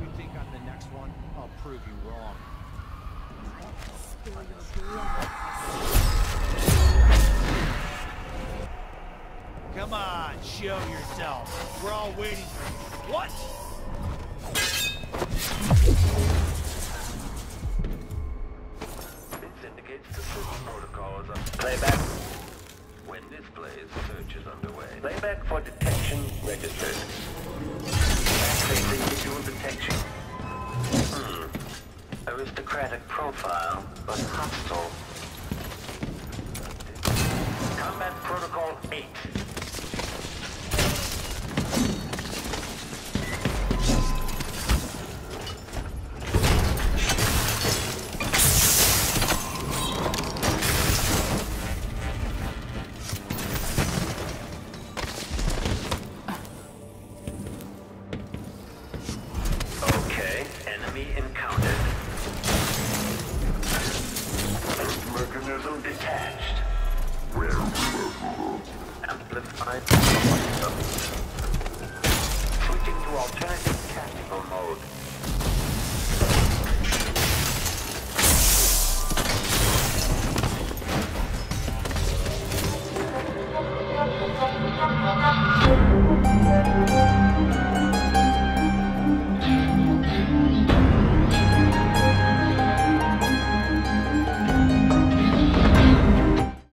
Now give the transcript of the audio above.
You think I'm the next one? I'll prove you wrong. On, show yourself. We're all waiting for you. What? This indicates the search protocol is up. Playback. When this plays, search is underway. Playback for detection registered. Facing visual detection. Hmm. Aristocratic profile, but hostile. Combat Protocol 8. Amplified. Switching to alternative tactical mode.